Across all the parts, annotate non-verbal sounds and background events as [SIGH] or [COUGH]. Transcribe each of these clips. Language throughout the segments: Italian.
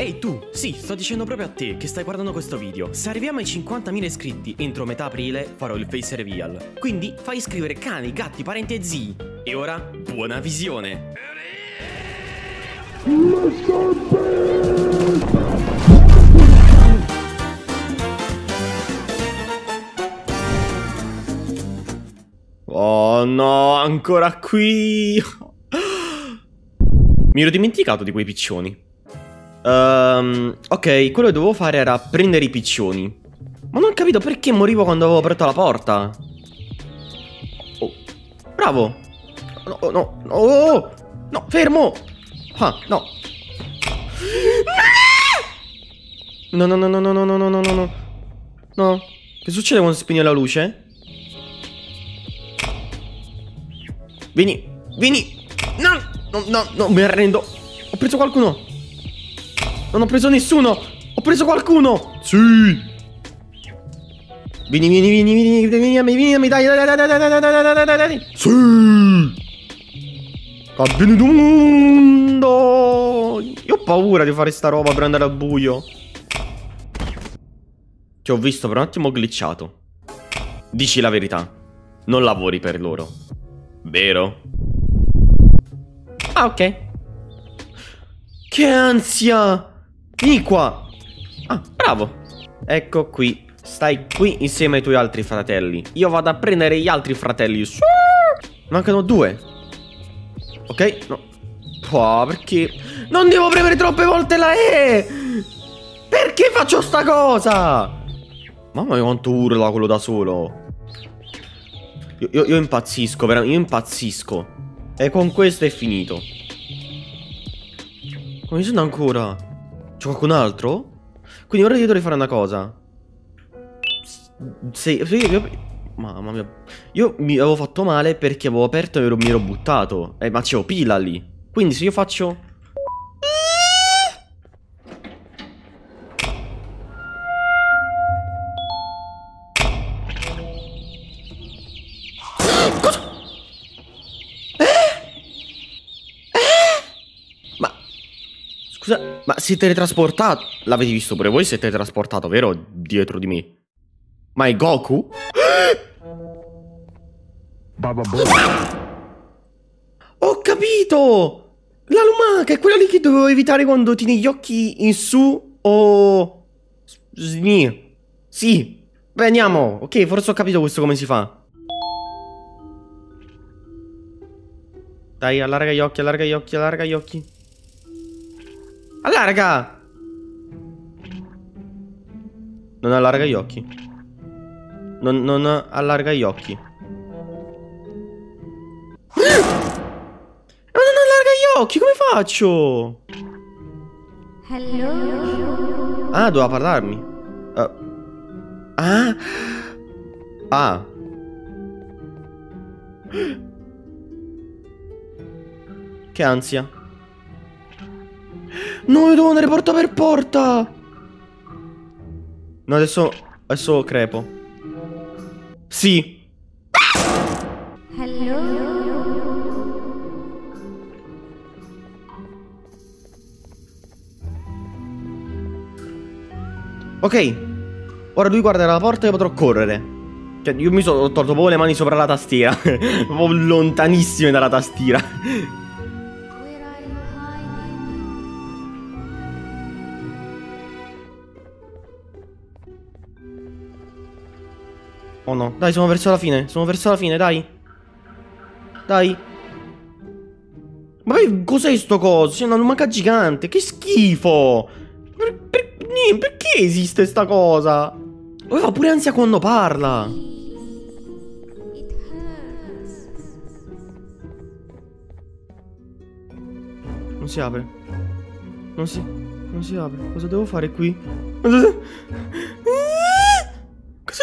Ehi tu, sì, sto dicendo proprio a te che stai guardando questo video. Se arriviamo ai 50.000 iscritti entro metà aprile farò il face reveal. Quindi fai iscrivere cani, gatti, parenti e zii. E ora, buona visione! Oh no, ancora qui! [GASPS] Mi ero dimenticato di quei piccioni. Um, ok, quello che dovevo fare era prendere i piccioni. Ma non ho capito perché morivo quando avevo aperto la porta. Oh, bravo. No, no, no, oh, no, fermo. Ah, no. No, no, no, no, no, no, no, no, no, no. No. Che succede quando spegni la luce? Vieni, vieni. No, no, no, no, mi arrendo. Ho preso qualcuno. Non ho preso nessuno! Ho preso qualcuno! Sì! Vieni, vieni, vieni, vieni, vieni a me, vieni a me, dai, dai, dai, dai, dai, dai, dai, dai, dai, dai, Sì! Cabine del mondo! Io ho paura di fare sta roba per andare al buio. Ti ho visto per un attimo glitchato. Dici la verità. Non lavori per loro. Vero? Ah, ok. Che ansia! Vieni qua. Ah, bravo. Ecco qui. Stai qui insieme ai tuoi altri fratelli. Io vado a prendere gli altri fratelli. Mancano due. Ok, no. Oh, perché? Non devo premere troppe volte la E! Perché faccio sta cosa? Mamma mia quanto urla quello da solo. Io, io, io impazzisco, veramente. Io impazzisco. E con questo è finito. Come sono ancora? C'è qualcun altro? Quindi ora io dovrei fare una cosa. Se, se io, mamma mia. Io mi avevo fatto male perché avevo aperto e mi ero buttato. Eh, ma c'avevo pila lì. Quindi se io faccio... si è teletrasportato? L'avete visto pure voi? Si è teletrasportato, vero? Dietro di me. Ma è Goku? [GASPS] Ho capito! La lumaca è quella lì che dovevo evitare quando tieni gli occhi in su o... Sni. Sì. Beh, andiamo. Ok, forse ho capito questo come si fa. Dai, allarga gli occhi, allarga gli occhi, allarga gli occhi. Allarga! Non allarga gli occhi. Non, non allarga gli occhi. Ma non allarga gli occhi, come faccio? Hello? Ah, doveva parlarmi. Uh. Ah. Ah. Che ansia. No, io devo andare porta per porta. No, adesso... Adesso crepo. Sì. Hello. Ok. Ora lui guarderà la porta e potrò correre. Cioè, io mi sono tolto proprio le mani sopra la tastiera. [LAUGHS] proprio lontanissime dalla tastiera. Oh no, dai, siamo verso la fine. Siamo verso la fine, dai. Dai. Ma cos'è sto coso? C'è una lumaca gigante. Che schifo. Per, per, perché esiste sta cosa? Fa pure ansia quando parla. Non si apre. Non si... Non si apre. Cosa devo fare qui? [LAUGHS] Cosa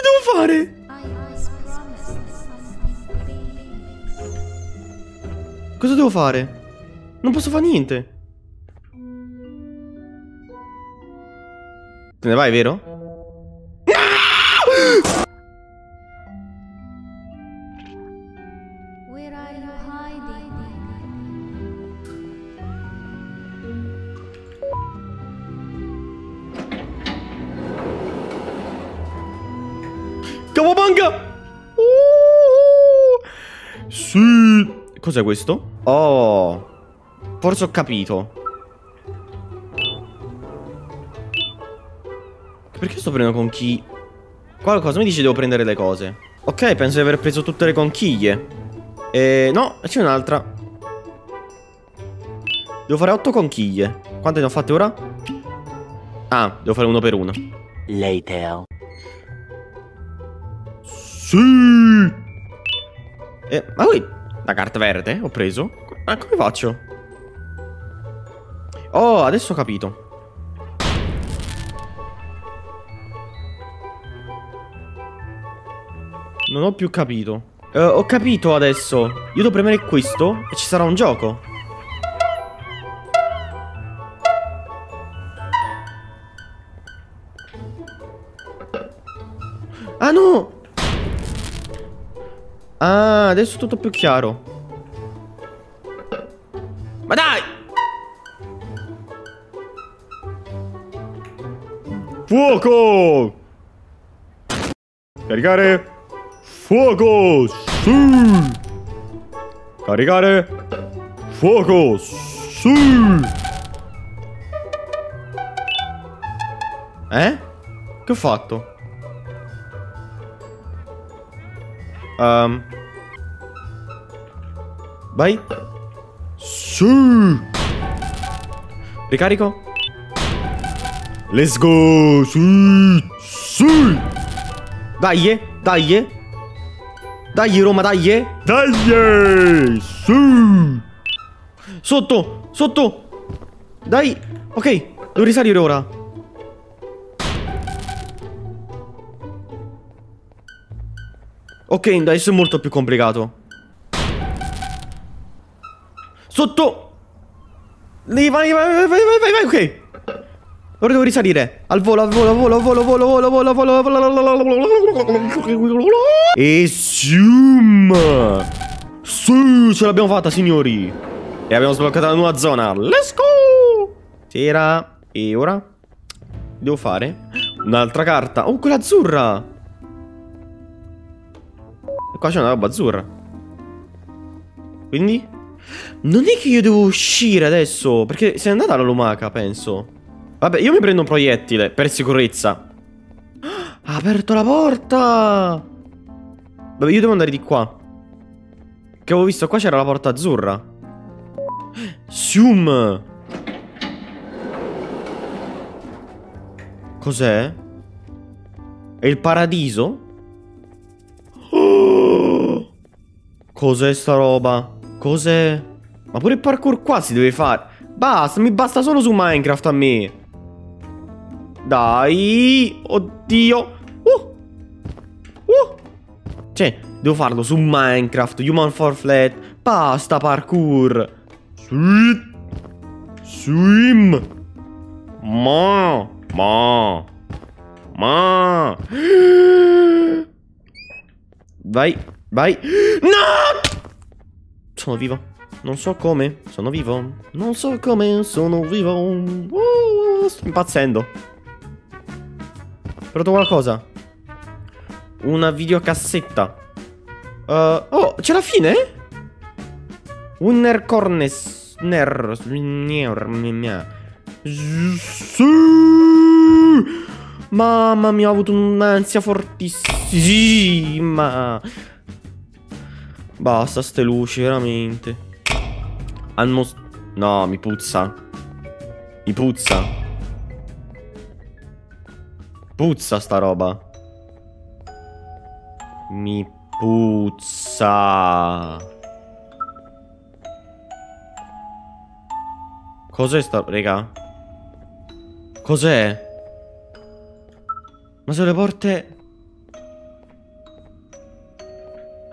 devo fare? Cosa devo fare? Non posso fare niente. Te ne vai, vero? No! Cowabunga! Sì! Questo? Oh. Forse ho capito. Perché sto prendendo conchiglie? Qualcosa mi dice devo prendere le cose. Ok, penso di aver preso tutte le conchiglie. E... No, c'è un'altra. Devo fare otto conchiglie. Quante ne ho fatte ora? Ah, devo fare uno per uno. Later. Sì! Eh, ma qui la carta verde ho preso? Ma come faccio? Oh, adesso ho capito. Non ho più capito. Uh, ho capito adesso. Io devo premere questo e ci sarà un gioco. Ah, adesso è tutto più chiaro. Ma dai! Fuoco! Caricare! Fuoco! Sì! Caricare! Fuoco! Sì! Eh? Che ho fatto? Um. Vai. Sì. Ricarico. Let's go. Sì. Sì. Dai, dai. Dai Roma, dai. Dai. Sì. Sotto, sotto. Dai. Ok, devo risalire ora. Ok, adesso è molto più complicato. Sotto! Lì, vai, vai, vai, vai, vai, vai, ok. Ora devo risalire. Al volo, al volo, al volo, al volo, volo, volo, volo, volo, volo. E zoom! Sì, ce l'abbiamo fatta, signori. E abbiamo sbloccato la nuova zona. Let's go! Sera. E ora? Devo fare un'altra carta. Oh, quella azzurra! E qua c'è una roba azzurra. Quindi? Non è che io devo uscire adesso, perché se è andata la lumaca, penso. Vabbè, io mi prendo un proiettile, per sicurezza. Ha aperto la porta! Vabbè, io devo andare di qua. Che avevo visto qua c'era la porta azzurra. Sium! Cos'è? È il paradiso? [GASPS] Cos'è sta roba? Cos'è? Ma pure il parkour qua si deve fare. Basta, mi basta solo su Minecraft a me. Dai. Oddio. Uh. Uh. Cioè, devo farlo su Minecraft. Human for Flat. Basta parkour. Sweet. Swim. Ma. Ma. Ma. [GASPS] Vai. Vai. [GASPS] No! Sono vivo. Non so come. Sono vivo. Non so come. Sono vivo. Uh, sto impazzendo. Provato qualcosa. Una videocassetta. Uh, oh, c'è la fine? Winner Cornes. Ner. Sì! Mamma mia, ho avuto un'ansia fortissima. Basta ste luci, veramente. Hanno... No, mi puzza. Mi puzza. Puzza sta roba. Mi puzza. Cos'è sta... Raga? Cos'è? Ma sono le porte...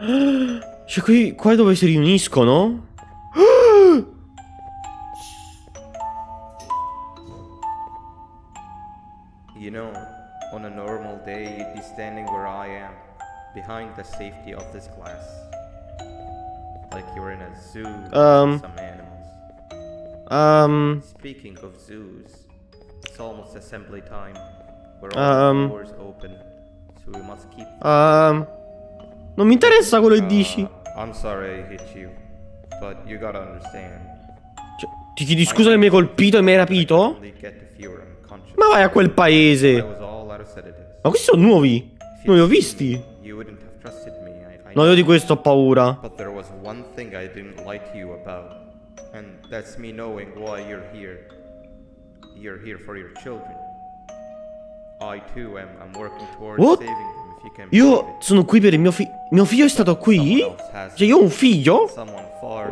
[GASPS] Cioè qui, qua è dove si riuniscono? [GASPS] You know, on a normal day you'd be standing where I am, behind the safety of this glass. Like you're in a zoo Um. some animals. Um... Speaking of zoos, it's almost assembly time. Where all Um. the doors open, so we must keep. Ehm, non mi interessa quello che Uh, dici. I'm sorry I hit you, but you gotta understand. Cioè, ti chiedi scusa che mi hai colpito e mi hai rapito? Only get if you're. Ma vai a quel paese. was all out of sedatives. Ma questi sono nuovi. Non li ho visti. Wouldn't have trusted me. I, I No, io di questo ho paura. But there was one thing I didn't like you about, and that's me knowing why you're here. You're here for your children. I too am I'm working towards What? saving them Io sono qui per il mio figlio. Mio figlio è stato qui? Cioè, io ho un figlio?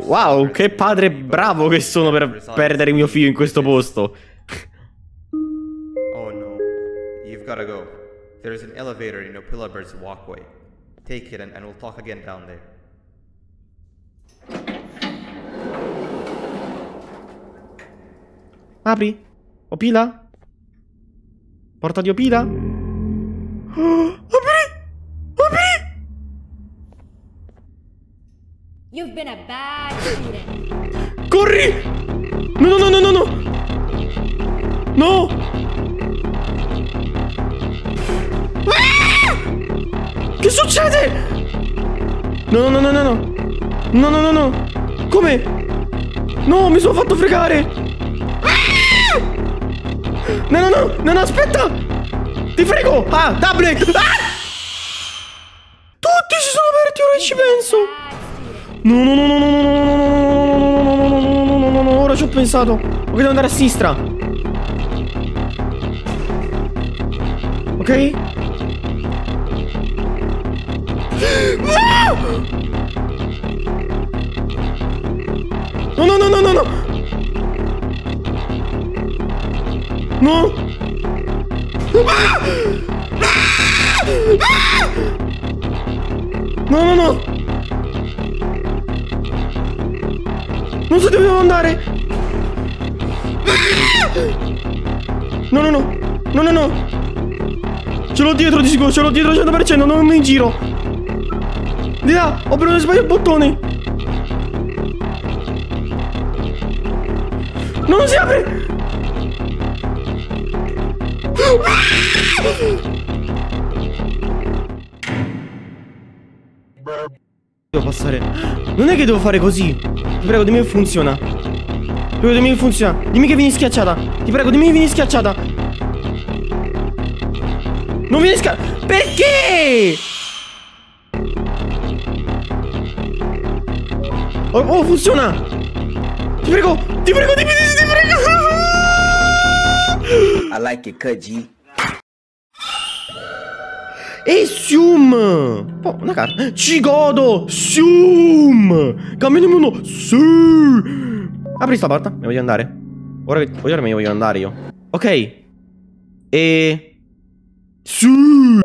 Wow, che padre bravo che sono per perdere mio figlio in questo posto. Oh no, you've gotta go. There's an elevator in Opila Bird's walkway. Take it and, and we'll talk again down there. Apri. Opila? Porta di Opila? Oh, [GASPS] apri! Apri! You've been a bad. Corri! No, no, no, no, no, no! Ah! Che succede? No, no, no, no, no. No, no, no, no. Come? No, mi sono fatto fregare. Ah! No, no, no, no, no, aspetta. Ti frego. Ah, double. Ah! No, no, no, no, no, no, no, no, no, no, no, no, no, no, no, no, no, no, ora ci ho pensato. Ok, devo andare a sinistra. Ok? No, no, no, no, no, no. No. No, no, no. Non so dove devo andare. No, no, no. No, no, no. Ce l'ho dietro di sicuro, ce l'ho dietro al 100%, non mi giro. Di là, ho preso sbaglio il bottone. No, non si apre. Devo passare. Non è che devo fare così. Ti prego, dimmi che funziona. Ti prego, dimmi che funziona. Dimmi che vieni schiacciata. Ti prego, dimmi che vieni schiacciata. Non vieni schiacciata. Perché? Oh, oh, funziona. Ti prego, ti prego, dimmi di ti prego. I like it cut, G. E Sium! Oh, una carta. Ci godo! Sium! Cambiami uno! Sì! Apri sta porta, mi voglio andare. Ora ora me ne voglio andare io. Ok. E. Sì!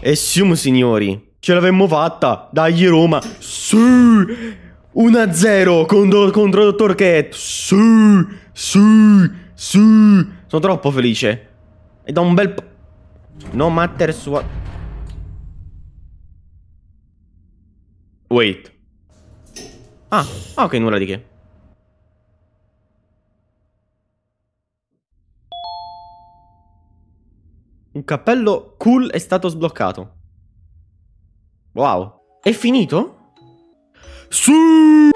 E Sium, signori. Ce l'avemmo fatta! Dai, Roma! Sì! 1-0 contro, contro Dottor Cat! Sì! Sì! Sì! Sono troppo felice. E da un bel po'. No matters what. Wait. Ah, ah, ok, nulla di che. Un cappello cool è stato sbloccato. Wow. È finito? Sì!